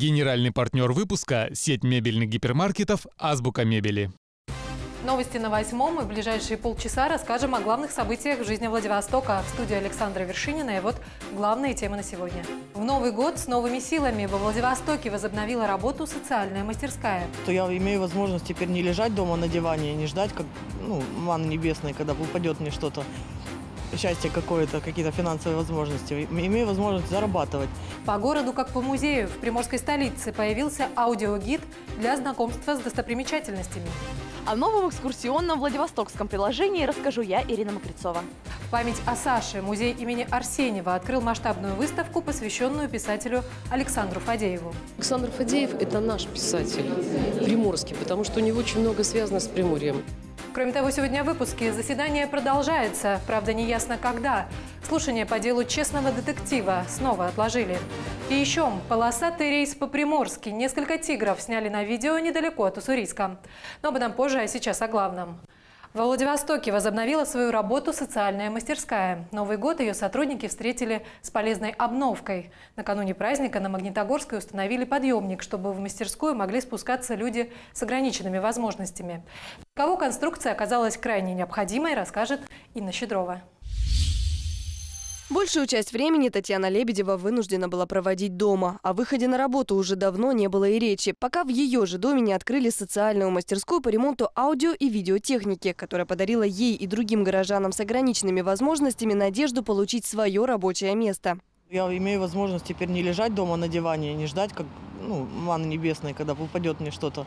Генеральный партнер выпуска – сеть мебельных гипермаркетов «Азбука мебели». Новости на восьмом и в ближайшие полчаса расскажем о главных событиях в жизни Владивостока. В студии Александра Вершинина и вот главные темы на сегодня. В Новый год с новыми силами во Владивостоке возобновила работу социальная мастерская. То я имею возможность теперь не лежать дома на диване и не ждать, как ну, ман небесный, когда упадет мне что-то счастье какое-то, какие-то финансовые возможности. Имею возможность зарабатывать. По городу, как по музею, в приморской столице появился аудиогид для знакомства с достопримечательностями. О новом экскурсионном Владивостокском приложении расскажу я, Ирина Макрицова. В память о Саше музей имени Арсеньева открыл масштабную выставку, посвященную писателю Александру Фадееву. Александр Фадеев – это наш писатель, приморский, потому что у него очень много связано с Приморьем. Кроме того, сегодня в выпуске заседание продолжается, правда, не ясно когда. Слушание по делу честного детектива снова отложили. И еще полосатый рейс по Приморски. Несколько тигров сняли на видео недалеко от Уссурийска. Но об этом позже, а сейчас о главном. Во Владивостоке возобновила свою работу социальная мастерская. Новый год ее сотрудники встретили с полезной обновкой. Накануне праздника на Магнитогорской установили подъемник, чтобы в мастерскую могли спускаться люди с ограниченными возможностями. Кого конструкция оказалась крайне необходимой, расскажет Инна Щедрова. Большую часть времени Татьяна Лебедева вынуждена была проводить дома. О выходе на работу уже давно не было и речи, пока в ее же доме не открыли социальную мастерскую по ремонту аудио и видеотехники, которая подарила ей и другим горожанам с ограниченными возможностями надежду получить свое рабочее место. Я имею возможность теперь не лежать дома на диване, не ждать, как ну, ман небесный, когда упадет мне что-то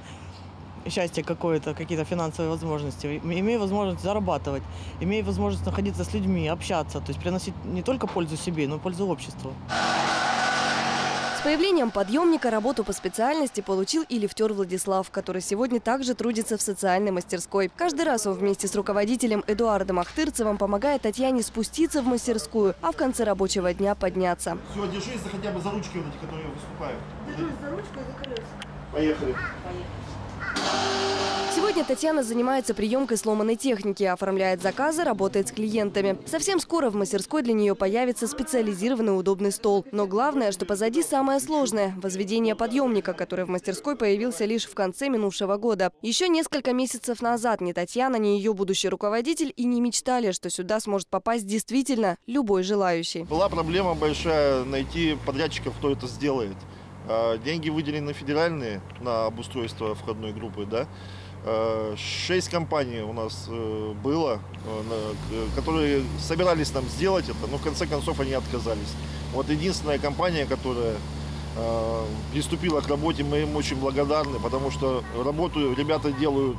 счастье какое-то, какие-то финансовые возможности. Имею возможность зарабатывать, имею возможность находиться с людьми, общаться, то есть приносить не только пользу себе, но и пользу обществу. С появлением подъемника работу по специальности получил и лифтер Владислав, который сегодня также трудится в социальной мастерской. Каждый раз он вместе с руководителем Эдуардом Ахтырцевым помогает Татьяне спуститься в мастерскую, а в конце рабочего дня подняться. Все, держись за хотя бы за ручки вот эти, которые выступают. Держусь за ручку и за колеса. Поехали. Сегодня Татьяна занимается приемкой сломанной техники, оформляет заказы, работает с клиентами. Совсем скоро в мастерской для нее появится специализированный удобный стол. Но главное, что позади самое сложное – возведение подъемника, который в мастерской появился лишь в конце минувшего года. Еще несколько месяцев назад ни Татьяна, ни ее будущий руководитель и не мечтали, что сюда сможет попасть действительно любой желающий. Была проблема большая найти подрядчиков, кто это сделает. А, Деньги выделены федеральные на обустройство входной группы, да. А, Шесть компаний у нас э, было, э, к- которые собирались нам сделать это, но в конце концов они отказались. Вот единственная компания, которая э, приступила к работе, мы им очень благодарны, потому что работу ребята делают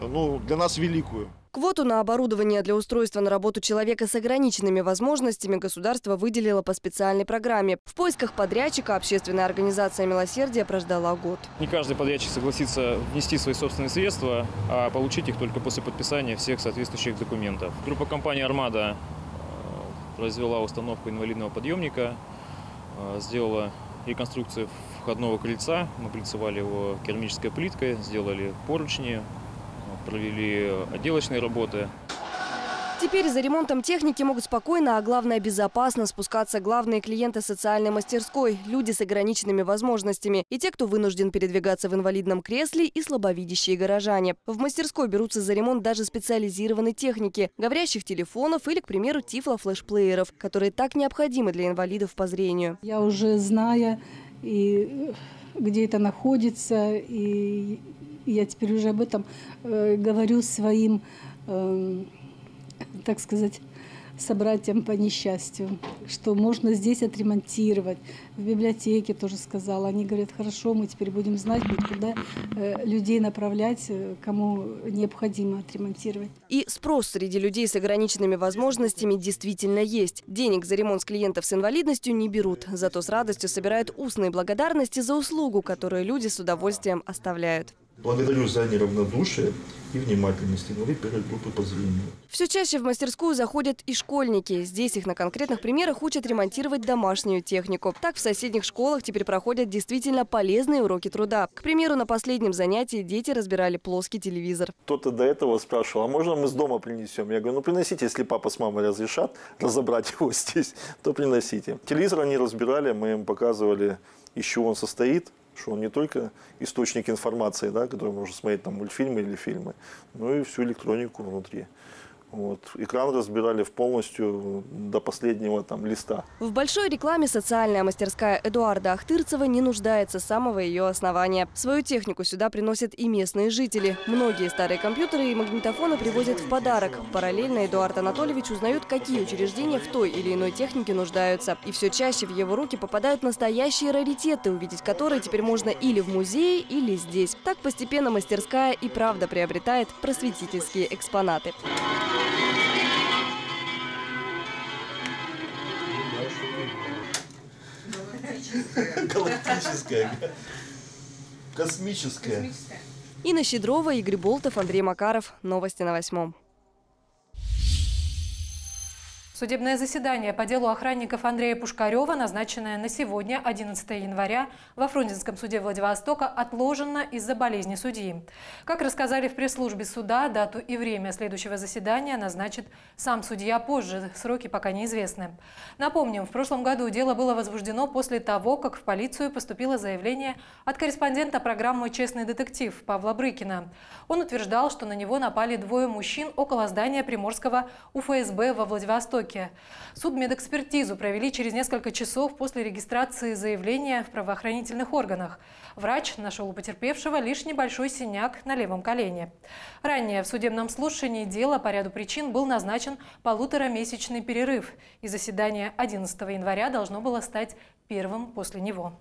ну, для нас великую. Квоту на оборудование для устройства на работу человека с ограниченными возможностями государство выделило по специальной программе. В поисках подрядчика общественная организация «Милосердие» прождала год. Не каждый подрядчик согласится внести свои собственные средства, а получить их только после подписания всех соответствующих документов. Группа компании «Армада» э, произвела установку инвалидного подъемника, э, сделала реконструкцию входного крыльца, мы облицевали его керамической плиткой, сделали поручни, провели отделочные работы. Теперь за ремонтом техники могут спокойно, а главное безопасно спускаться главные клиенты социальной мастерской – люди с ограниченными возможностями и те, кто вынужден передвигаться в инвалидном кресле и слабовидящие горожане. В мастерской берутся за ремонт даже специализированной техники – говорящих телефонов или, к примеру, тифло-флешплееров, которые так необходимы для инвалидов по зрению. Я уже зная, и э, где это находится, и я теперь уже об этом э, говорю своим, эм, так сказать, собратьям по несчастью, что можно здесь отремонтировать. В библиотеке тоже сказала. Они говорят, хорошо, мы теперь будем знать, куда э, людей направлять, э, кому необходимо отремонтировать. И спрос среди людей с ограниченными возможностями действительно есть. Денег за ремонт с клиентов с инвалидностью не берут, зато с радостью собирают устные благодарности за услугу, которую люди с удовольствием оставляют. Благодарю за неравнодушие и внимательность инвалид первой группы по зрению. Все чаще в мастерскую заходят и школьники. Здесь их на конкретных примерах учат ремонтировать домашнюю технику. Так в соседних школах теперь проходят действительно полезные уроки труда. К примеру, на последнем занятии дети разбирали плоский телевизор. Кто-то до этого спрашивал, а можно мы с дома принесем? Я говорю, ну приносите, если папа с мамой разрешат разобрать его здесь, то приносите. Телевизор они разбирали, мы им показывали из чего он состоит, что он не только источник информации, да, который можно смотреть там мультфильмы или фильмы, но и всю электронику внутри. Вот. Экран разбирали в полностью до последнего там листа. В большой рекламе социальная мастерская Эдуарда Ахтырцева не нуждается с самого ее основания. Свою технику сюда приносят и местные жители. Многие старые компьютеры и магнитофоны привозят в подарок. Параллельно Эдуард Анатольевич узнает, какие учреждения в той или иной технике нуждаются. И все чаще в его руки попадают настоящие раритеты, увидеть которые теперь можно или в музее, или здесь. Так постепенно мастерская и правда приобретает просветительские экспонаты. Галактическая. Космическая. Инна Щедрова, Игорь Болтов, Андрей Макаров. Новости на восьмом. Судебное заседание по делу охранников Андрея Пушкарева, назначенное на сегодня, 11 января, во Фрунзенском суде Владивостока, отложено из-за болезни судьи. Как рассказали в пресс-службе суда, дату и время следующего заседания назначит сам судья позже, сроки пока неизвестны. Напомним, в прошлом году дело было возбуждено после того, как в полицию поступило заявление от корреспондента программы «Честный детектив» Павла Брыкина. Он утверждал, что на него напали двое мужчин около здания Приморского УФСБ во Владивостоке. Судмедэкспертизу провели через несколько часов после регистрации заявления в правоохранительных органах. Врач нашел у потерпевшего лишь небольшой синяк на левом колене. Ранее в судебном слушании дела по ряду причин был назначен полуторамесячный перерыв, и заседание 11 января должно было стать первым после него.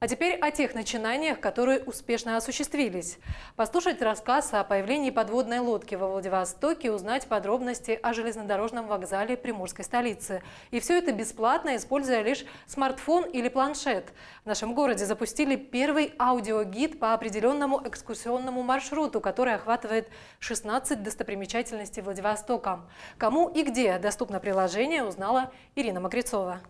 А теперь о тех начинаниях, которые успешно осуществились. Послушать рассказ о появлении подводной лодки во Владивостоке, узнать подробности о железнодорожном вокзале приморской столицы. И все это бесплатно, используя лишь смартфон или планшет. В нашем городе запустили первый аудиогид по определенному экскурсионному маршруту, который охватывает 16 достопримечательностей Владивостока. Кому и где доступно приложение, узнала Ирина Мокрецова.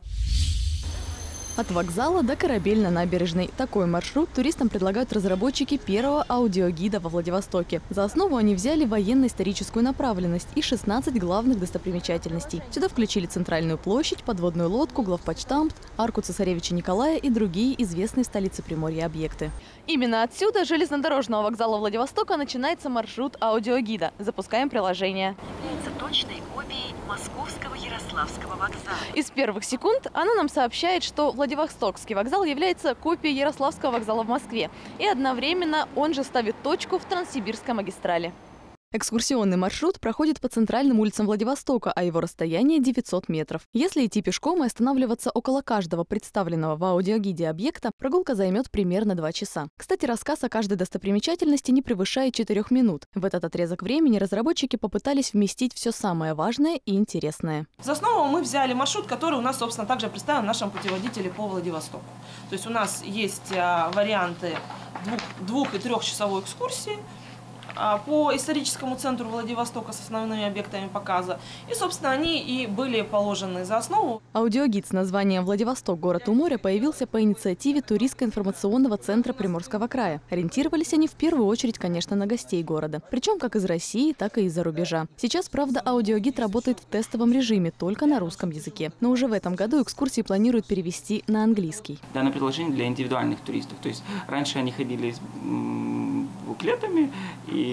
От вокзала до корабельной набережной. Такой маршрут туристам предлагают разработчики первого аудиогида во Владивостоке. За основу они взяли военно-историческую направленность и 16 главных достопримечательностей. Сюда включили центральную площадь, подводную лодку, главпочтамт, арку цесаревича Николая и другие известные в столице Приморья объекты. Именно отсюда, железнодорожного вокзала Владивостока, начинается маршрут аудиогида. Запускаем приложение. Точной копией московского Ярославского вокзала. Из первых секунд оно нам сообщает, что Владивостокский вокзал является копией Ярославского вокзала в Москве. И одновременно он же ставит точку в Транссибирской магистрали. Экскурсионный маршрут проходит по центральным улицам Владивостока, а его расстояние 900 метров. Если идти пешком и останавливаться около каждого представленного в аудиогиде объекта, прогулка займет примерно 2 часа. Кстати, рассказ о каждой достопримечательности не превышает 4 минут. В этот отрезок времени разработчики попытались вместить все самое важное и интересное. За основу мы взяли маршрут, который у нас, собственно, также представлен в нашем путеводителе по Владивостоку. То есть у нас есть а, варианты двух, двух и трехчасовой экскурсии, по историческому центру Владивостока с основными объектами показа. И, собственно, они и были положены за основу. Аудиогид с названием «Владивосток. Город у моря» появился по инициативе Туристско-информационного центра Приморского края. Ориентировались они в первую очередь, конечно, на гостей города. Причем как из России, так и из-за рубежа. Сейчас, правда, аудиогид работает в тестовом режиме, только на русском языке. Но уже в этом году экскурсии планируют перевести на английский. Данное приложение для индивидуальных туристов. То есть раньше они ходили с буклетами и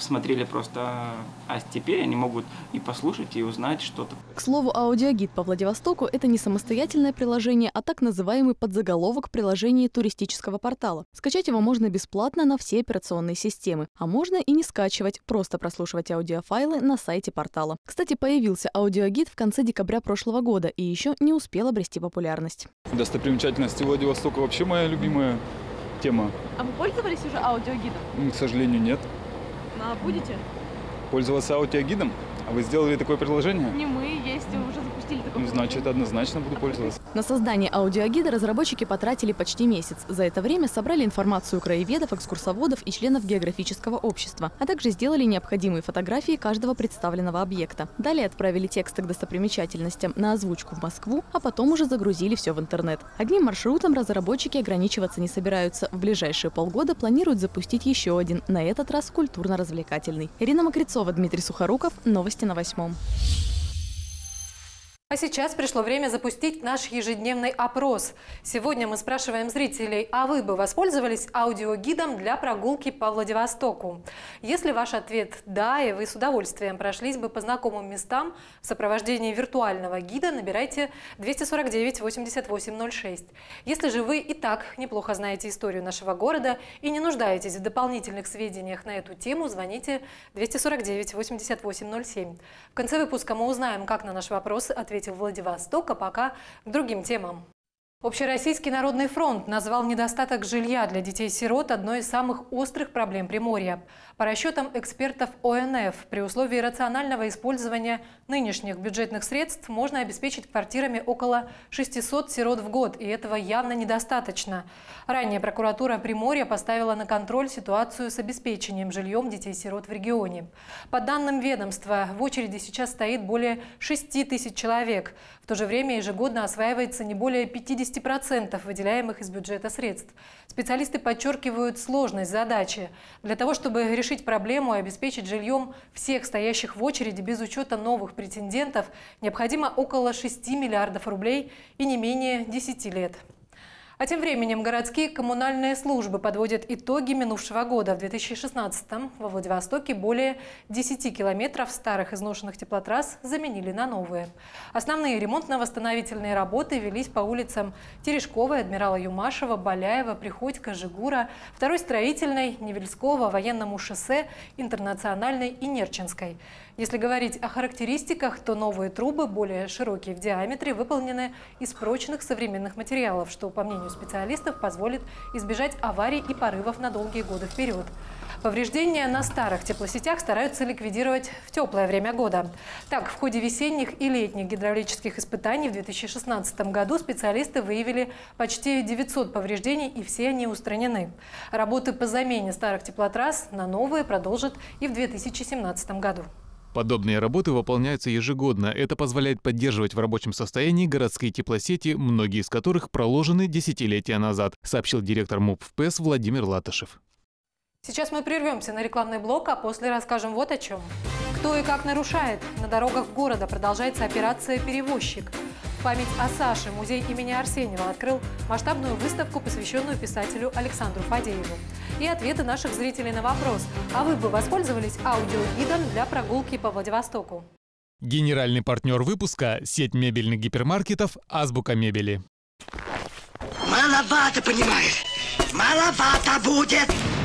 смотрели просто, а теперь они могут и послушать, и узнать что-то. К слову, аудиогид по Владивостоку – это не самостоятельное приложение, а так называемый подзаголовок приложения туристического портала. Скачать его можно бесплатно на все операционные системы, а можно и не скачивать, просто прослушивать аудиофайлы на сайте портала. Кстати, появился аудиогид в конце декабря прошлого года и еще не успел обрести популярность. Достопримечательности Владивостока вообще моя любимая тема. А вы пользовались уже аудиогидом? К сожалению, нет. А будете? Пользоваться аудиогидом? А вы сделали такое предложение? Не мы, есть, уже запустили такое ну, Значит, однозначно буду пользоваться. На создание аудиогида разработчики потратили почти месяц. За это время собрали информацию краеведов, экскурсоводов и членов географического общества, а также сделали необходимые фотографии каждого представленного объекта. Далее отправили тексты к достопримечательностям на озвучку в Москву, а потом уже загрузили все в интернет. Одним маршрутом разработчики ограничиваться не собираются. В ближайшие полгода планируют запустить еще один, на этот раз культурно-развлекательный. Ирина Макрицова, Дмитрий Сухоруков. Новости на восьмом. А сейчас пришло время запустить наш ежедневный опрос. Сегодня мы спрашиваем зрителей, а вы бы воспользовались аудиогидом для прогулки по Владивостоку? Если ваш ответ «да», и вы с удовольствием прошлись бы по знакомым местам в сопровождении виртуального гида, набирайте 249 8806. Если же вы и так неплохо знаете историю нашего города и не нуждаетесь в дополнительных сведениях на эту тему, звоните 249 8807. В конце выпуска мы узнаем, как на наш вопрос ответить ответил Владивосток, а пока к другим темам. Общероссийский народный фронт назвал недостаток жилья для детей-сирот одной из самых острых проблем Приморья. По расчетам экспертов ОНФ, при условии рационального использования нынешних бюджетных средств можно обеспечить квартирами около 600 сирот в год, и этого явно недостаточно. Ранее прокуратура Приморья поставила на контроль ситуацию с обеспечением жильем детей-сирот в регионе. По данным ведомства, в очереди сейчас стоит более 6 тысяч человек. В то же время ежегодно осваивается не более 50% выделяемых из бюджета средств. Специалисты подчеркивают сложность задачи. Для того, чтобы решить проблему и обеспечить жильем всех стоящих в очереди без учета новых претендентов, необходимо около 6 миллиардов рублей и не менее 10 лет. А тем временем городские коммунальные службы подводят итоги минувшего года. В 2016-м во Владивостоке более 10 километров старых изношенных теплотрасс заменили на новые. Основные ремонтно-восстановительные работы велись по улицам Терешковой, Адмирала Юмашева, Баляева, Приходько, Жигура, Второй строительной, Невельского, Военному шоссе, Интернациональной и Нерчинской. Если говорить о характеристиках, то новые трубы, более широкие в диаметре, выполнены из прочных современных материалов, что, по мнению специалистов, позволит избежать аварий и порывов на долгие годы вперед. Повреждения на старых теплосетях стараются ликвидировать в теплое время года. Так, в ходе весенних и летних гидравлических испытаний в 2016 году специалисты выявили почти 900 повреждений, и все они устранены. Работы по замене старых теплотрасс на новые продолжат и в 2017 году. Подобные работы выполняются ежегодно. Это позволяет поддерживать в рабочем состоянии городские теплосети, многие из которых проложены десятилетия назад, сообщил директор МУП ФПС Владимир Латышев. Сейчас мы прервемся на рекламный блок, а после расскажем вот о чем. Кто и как нарушает. На дорогах города продолжается операция «Перевозчик». В память о Саше музей имени Арсеньева открыл масштабную выставку, посвященную писателю Александру Фадееву. И ответы наших зрителей на вопрос, а вы бы воспользовались аудиогидом для прогулки по Владивостоку? Генеральный партнер выпуска – сеть мебельных гипермаркетов «Азбука мебели». Маловато, понимаешь? Маловато будет!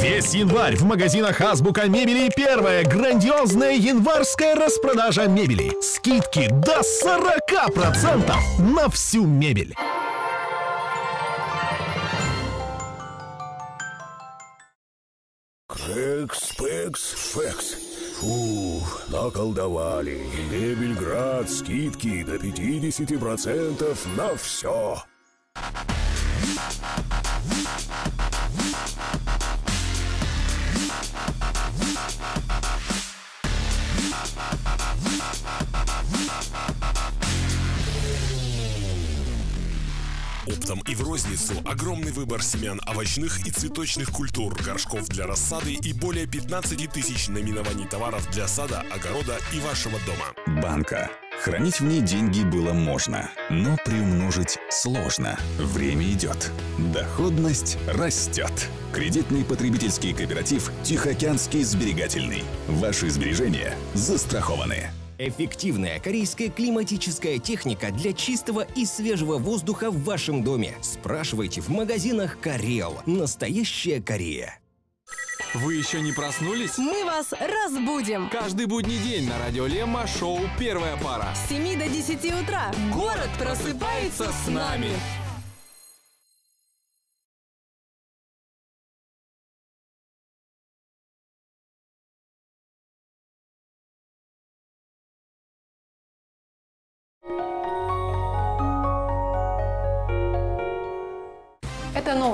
Весь январь в магазинах Азбука Мебели первая грандиозная январская распродажа мебели. Скидки до 40% на всю мебель. Крекс, пекс, фекс. Фу, наколдовали. Мебельград, скидки до 50% на все. Оптом и в розницу огромный выбор семян овощных и цветочных культур, горшков для рассады и более 15 тысяч наименований товаров для сада, огорода и вашего дома. Банка. Хранить в ней деньги было можно, но приумножить сложно. Время идет. Доходность растет. Кредитный потребительский кооператив «Тихоокеанский сберегательный». Ваши сбережения застрахованы. Эффективная корейская климатическая техника для чистого и свежего воздуха в вашем доме. Спрашивайте в магазинах Кореал. Настоящая Корея. Вы еще не проснулись? Мы вас разбудим. Каждый будний день на радио Лемма шоу «Первая пара». С 7 до 10 утра. Город просыпается с нами.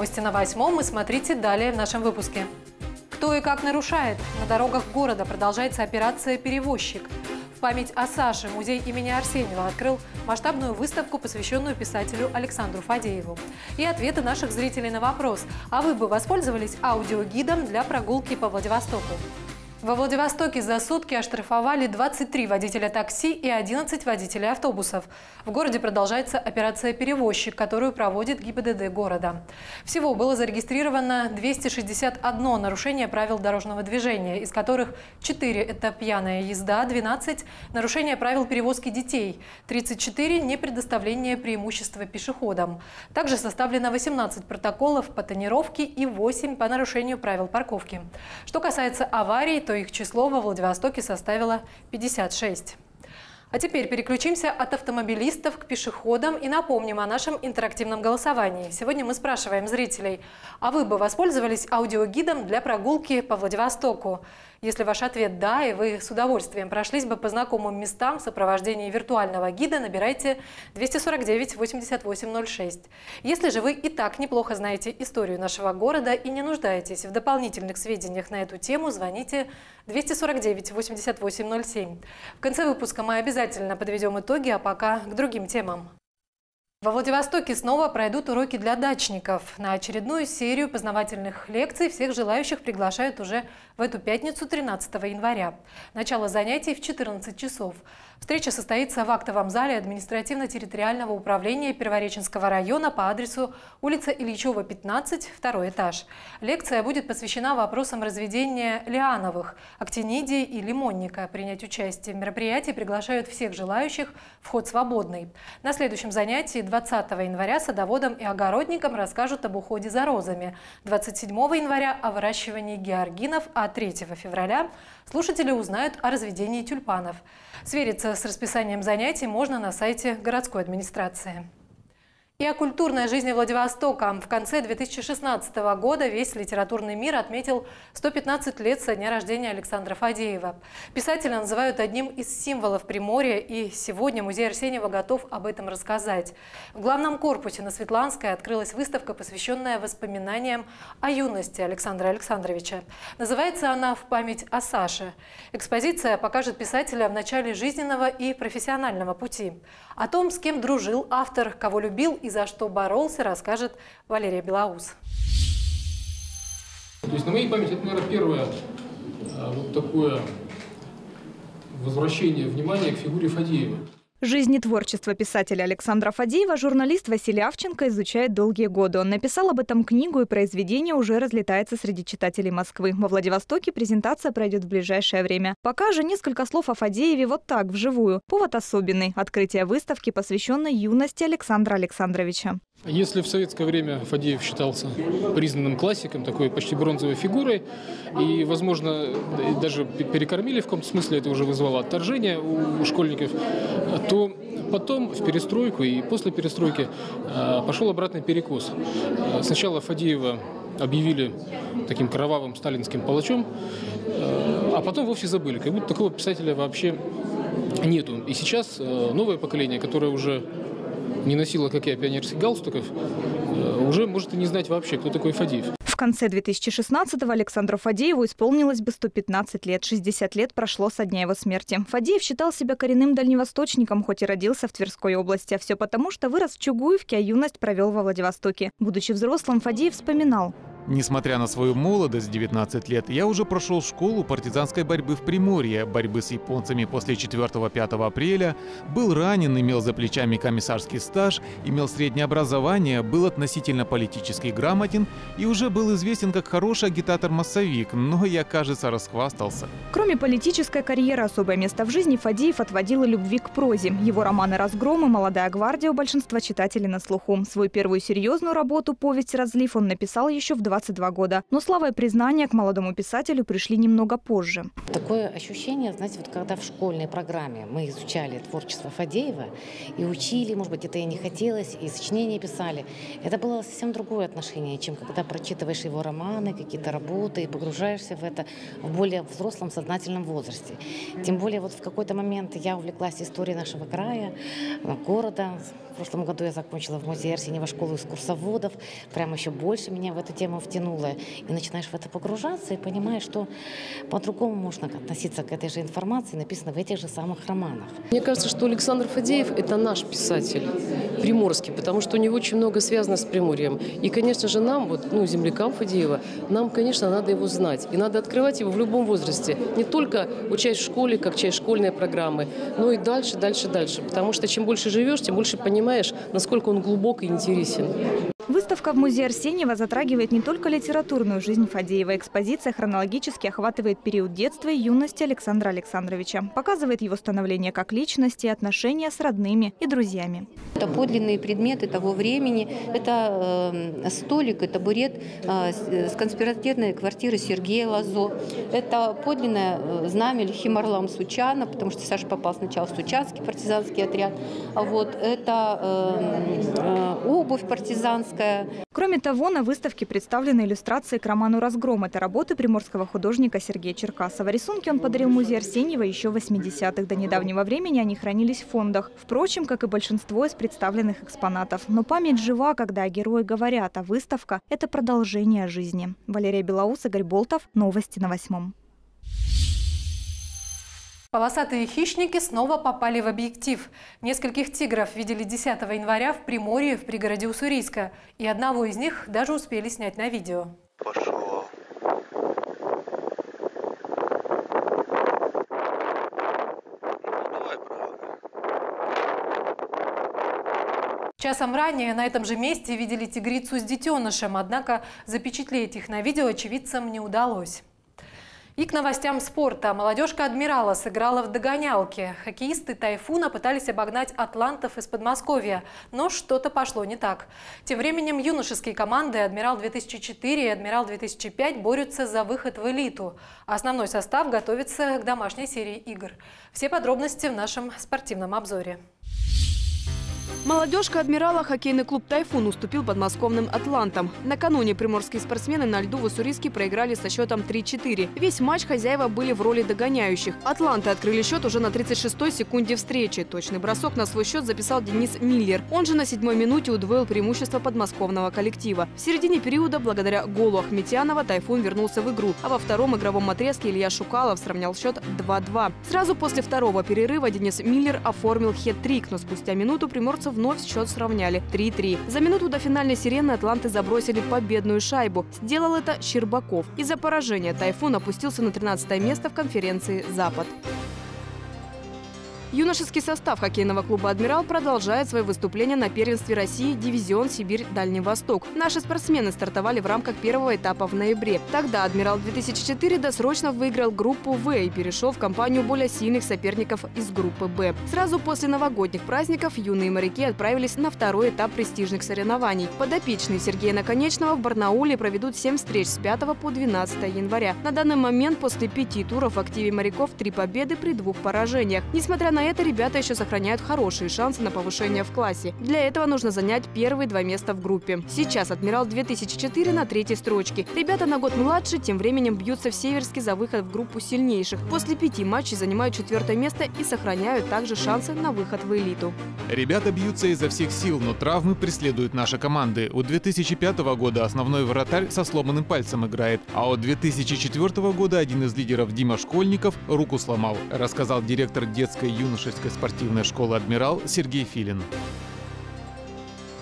Новости на восьмом, и смотрите далее в нашем выпуске. Кто и как нарушает? На дорогах города продолжается операция «Перевозчик». В память о Саше музей имени Арсеньева открыл масштабную выставку, посвященную писателю Александру Фадееву. И ответы наших зрителей на вопрос, а вы бы воспользовались аудиогидом для прогулки по Владивостоку? Во Владивостоке за сутки оштрафовали 23 водителя такси и 11 водителей автобусов. В городе продолжается операция «Перевозчик», которую проводит ГИБДД города. Всего было зарегистрировано 261 нарушение правил дорожного движения, из которых 4 – это пьяная езда, 12 – нарушение правил перевозки детей, 34 – непредоставление преимущества пешеходам. Также составлено 18 протоколов по тонировке и 8 по нарушению правил парковки. Что касается аварий, то их число во Владивостоке составило 56. А теперь переключимся от автомобилистов к пешеходам и напомним о нашем интерактивном голосовании. Сегодня мы спрашиваем зрителей, а вы бы воспользовались аудиогидом для прогулки по Владивостоку? Если ваш ответ «да» и вы с удовольствием прошлись бы по знакомым местам в сопровождении виртуального гида, набирайте 249 8806. Если же вы и так неплохо знаете историю нашего города и не нуждаетесь в дополнительных сведениях на эту тему, звоните 249 8807. В конце выпуска мы обязательно подведем итоги, а пока к другим темам. Во Владивостоке снова пройдут уроки для дачников. На очередную серию познавательных лекций всех желающих приглашают уже в эту пятницу 13 января. Начало занятий в 14 часов. Встреча состоится в актовом зале административно-территориального управления Первореченского района по адресу улица Ильичева, 15, второй этаж. Лекция будет посвящена вопросам разведения лиановых, актинидии и лимонника. Принять участие в мероприятии приглашают всех желающих, вход свободный. На следующем занятии 20 января садоводам и огородникам расскажут об уходе за розами, 27 января о выращивании георгинов, а 3 февраля слушатели узнают о разведении тюльпанов. Свериться с расписанием занятий можно на сайте городской администрации. И о культурной жизни Владивостока. В конце 2016 года весь литературный мир отметил 115 лет со дня рождения Александра Фадеева. Писателя называют одним из символов Приморья, и сегодня музей Арсеньева готов об этом рассказать. В главном корпусе на Светланской открылась выставка, посвященная воспоминаниям о юности Александра Александровича. Называется она «В память о Саше». Экспозиция покажет писателя в начале жизненного и профессионального пути. О том, с кем дружил автор, кого любил и за что боролся, расскажет Валерия Белоус. То есть на моей памяти это, наверное, первое а, вот такое возвращение внимания к фигуре Фадеева. Жизнь и творчество писателя Александра Фадеева журналист Василий Авченко изучает долгие годы. Он написал об этом книгу, и произведение уже разлетается среди читателей Москвы. Во Владивостоке презентация пройдет в ближайшее время. Пока же несколько слов о Фадееве вот так, вживую. Повод особенный – открытие выставки, посвященной юности Александра Александровича. Если в советское время Фадеев считался признанным классиком, такой почти бронзовой фигурой, и, возможно, даже перекормили в каком-то смысле, это уже вызвало отторжение у школьников, то потом в перестройку и после перестройки а, пошел обратный перекос. Сначала Фадеева объявили таким кровавым сталинским палачом, а потом вовсе забыли, как будто такого писателя вообще нету. И сейчас новое поколение, которое уже не носила, как я, пионерских галстуков, э, уже может и не знать вообще, кто такой Фадеев. В конце 2016-го Александру Фадееву исполнилось бы 115 лет. 60 лет прошло со дня его смерти. Фадеев считал себя коренным дальневосточником, хоть и родился в Тверской области. А все потому, что вырос в Чугуевке, а юность провел во Владивостоке. Будучи взрослым, Фадеев вспоминал. Несмотря на свою молодость, 19 лет, я уже прошел школу партизанской борьбы в Приморье, борьбы с японцами после 4-5 апреля, был ранен, имел за плечами комиссарский стаж, имел среднее образование, был относительно политически грамотен и уже был известен как хороший агитатор-массовик, но я, кажется, расхвастался. Кроме политической карьеры, особое место в жизни Фадеев отводил любви к прозе. Его романы «Разгром» и «Молодая гвардия» у большинства читателей на слуху. Свою первую серьезную работу «Повесть разлив» он написал еще в 20 22 года. Но слава и признание к молодому писателю пришли немного позже. Такое ощущение, знаете, вот когда в школьной программе мы изучали творчество Фадеева и учили, может быть, это и не хотелось, и сочинения писали, это было совсем другое отношение, чем когда прочитываешь его романы, какие-то работы и погружаешься в это в более взрослом сознательном возрасте. Тем более вот в какой-то момент я увлеклась историей нашего края, города. В прошлом году я закончила в музее Арсеньева школу экскурсоводов. Прямо еще больше меня в эту тему втянуло, и начинаешь в это погружаться, и понимаешь, что по-другому можно относиться к этой же информации, написанной в этих же самых романах. Мне кажется, что Александр Фадеев – это наш писатель, приморский, потому что у него очень много связано с Приморьем. И, конечно же, нам, вот, ну, землякам Фадеева, нам, конечно, надо его знать. И надо открывать его в любом возрасте. Не только учась в школе, как часть школьной программы, но и дальше, дальше, дальше. Потому что чем больше живешь, тем больше понимаешь, насколько он глубок и интересен. Выставка в музее Арсеньева затрагивает не только литературную жизнь Фадеева. Экспозиция хронологически охватывает период детства и юности Александра Александровича. Показывает его становление как личности, отношения с родными и друзьями. Это подлинные предметы того времени. Это э, столик и табурет э, с конспиративной квартиры Сергея Лазо. Это подлинное э, знамя Химарлам Сучана, потому что Саша попал сначала в Сучанский партизанский отряд. А вот это э, э, обувь партизанская, Кроме того, на выставке представлены иллюстрации к роману «Разгром». Это работы приморского художника Сергея Черкасова. Рисунки он подарил музей Арсеньева еще в 80-х. До недавнего времени они хранились в фондах. Впрочем, как и большинство из представленных экспонатов. Но память жива, когда герои говорят, а выставка – это продолжение жизни. Валерия Белоус, Игорь Болтов. Новости на восьмом. Полосатые хищники снова попали в объектив. Нескольких тигров видели 10 января в Приморье, в пригороде Уссурийска. И одного из них даже успели снять на видео. Пошел. Часом ранее на этом же месте видели тигрицу с детенышем, однако запечатлеть их на видео очевидцам не удалось. И к новостям спорта. Молодежка «Адмирала» сыграла в догонялке. Хоккеисты «Тайфуна» пытались обогнать атлантов из Подмосковья, но что-то пошло не так. Тем временем юношеские команды «Адмирал-2004» и «Адмирал-2005» борются за выход в элиту. Основной состав готовится к домашней серии игр. Все подробности в нашем спортивном обзоре. Молодежка «Адмирала» хоккейный клуб «Тайфун» уступил подмосковным «Атлантам». Накануне приморские спортсмены на льду в Уссурийске проиграли со счетом 3-4. Весь матч хозяева были в роли догоняющих. «Атланты» открыли счет уже на 36-й секунде встречи. Точный бросок на свой счет записал Денис Миллер. Он же на седьмой минуте удвоил преимущество подмосковного коллектива. В середине периода, благодаря голу Ахметьянова, «Тайфун» вернулся в игру. А во втором игровом отрезке Илья Шукалов сравнял счет 2-2. Сразу после второго перерыва Денис Миллер оформил хет-трик, но спустя минуту приморцев вновь счет сравняли 3-3. За минуту до финальной сирены атланты забросили победную шайбу. Сделал это Щербаков. Из-за поражения «Тайфун» опустился на 13 место в конференции «Запад». Юношеский состав хоккейного клуба «Адмирал» продолжает свои выступления на первенстве России «Дивизион Сибирь-Дальний Восток». Наши спортсмены стартовали в рамках первого этапа в ноябре. Тогда «Адмирал-2004» досрочно выиграл группу «В» и перешел в компанию более сильных соперников из группы «Б». Сразу после новогодних праздников юные моряки отправились на второй этап престижных соревнований. Подопечные Сергея Наконечного в Барнауле проведут 7 встреч с 5 по 12 января. На данный момент после пяти туров в активе моряков три победы при двух поражениях. Несмотря на это ребята еще сохраняют хорошие шансы на повышение в классе. Для этого нужно занять первые два места в группе. Сейчас «Адмирал 2004» на третьей строчке. Ребята на год младше тем временем бьются в Северске за выход в группу сильнейших. После пяти матчей занимают четвертое место и сохраняют также шансы на выход в элиту. Ребята бьются изо всех сил, но травмы преследуют наши команды. У 2005 года основной вратарь со сломанным пальцем играет, а у 2004 года один из лидеров Дима Школьников руку сломал, рассказал директор детской юношеской юношеской спортивной школы «Адмирал» Сергей Филин.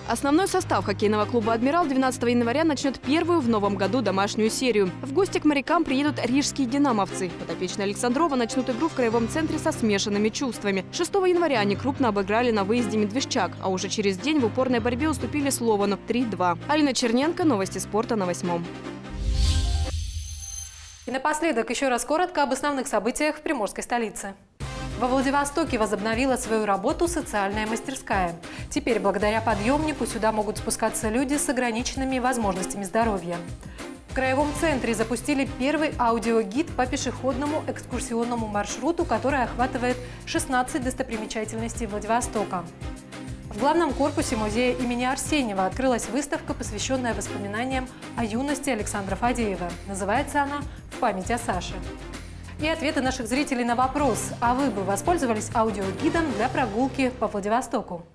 Основной состав хоккейного клуба «Адмирал» 12 января начнет первую в новом году домашнюю серию. В гости к морякам приедут рижские динамовцы. Подопечные Александрова начнут игру в краевом центре со смешанными чувствами. 6 января они крупно обыграли на выезде Медвежчак, а уже через день в упорной борьбе уступили Словану 3-2. Алина Черненко, новости спорта на восьмом. И напоследок еще раз коротко об основных событиях в приморской столице. Во Владивостоке возобновила свою работу социальная мастерская. Теперь благодаря подъемнику сюда могут спускаться люди с ограниченными возможностями здоровья. В Краевом центре запустили первый аудиогид по пешеходному экскурсионному маршруту, который охватывает 16 достопримечательностей Владивостока. В главном корпусе музея имени Арсеньева открылась выставка, посвященная воспоминаниям о юности Александра Фадеева. Называется она «В память о Саше». И ответы наших зрителей на вопрос, а вы бы воспользовались аудиогидом для прогулки по Владивостоку?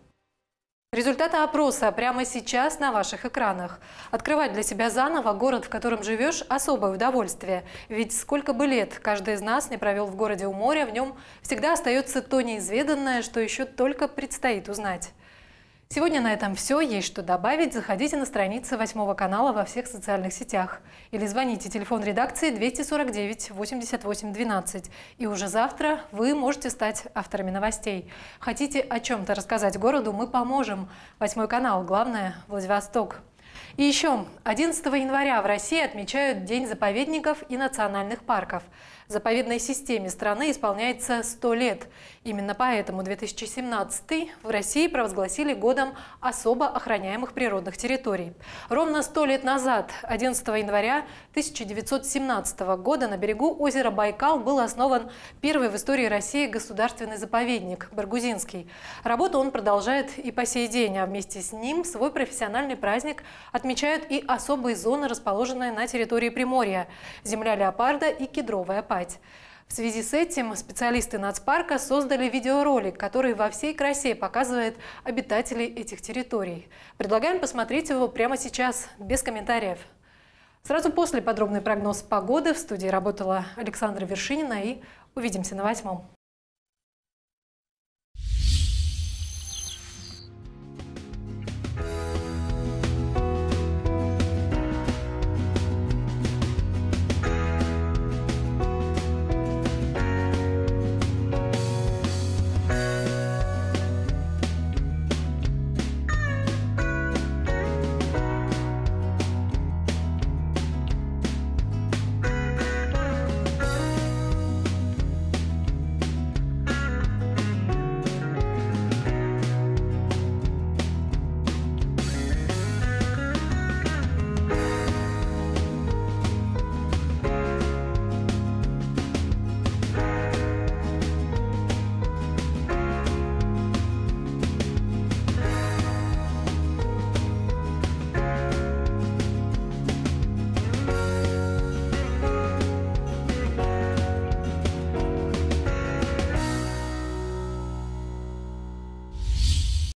Результаты опроса прямо сейчас на ваших экранах. Открывать для себя заново город, в котором живешь, особое удовольствие. Ведь сколько бы лет каждый из нас не провел в городе у моря, в нем всегда остается то неизведанное, что еще только предстоит узнать. Сегодня на этом все. Есть что добавить. Заходите на страницы восьмого канала во всех социальных сетях. Или звоните телефон редакции 249 88 12. И уже завтра вы можете стать авторами новостей. Хотите о чем-то рассказать городу, мы поможем. Восьмой канал. Главное – Владивосток. И еще 11 января в России отмечают День заповедников и национальных парков. Заповедной системе страны исполняется 100 лет. Именно поэтому 2017 в России провозгласили годом особо охраняемых природных территорий. Ровно 100 лет назад, 11 января 1917 года, на берегу озера Байкал был основан первый в истории России государственный заповедник – Баргузинский. Работу он продолжает и по сей день, а вместе с ним свой профессиональный праздник отмечают и особые зоны, расположенные на территории Приморья – земля леопарда и кедровая спать. В связи с этим специалисты нацпарка создали видеоролик, который во всей красе показывает обитателей этих территорий. Предлагаем посмотреть его прямо сейчас, без комментариев. Сразу после подробный прогноз погоды в студии работала Александра Вершинина и увидимся на восьмом.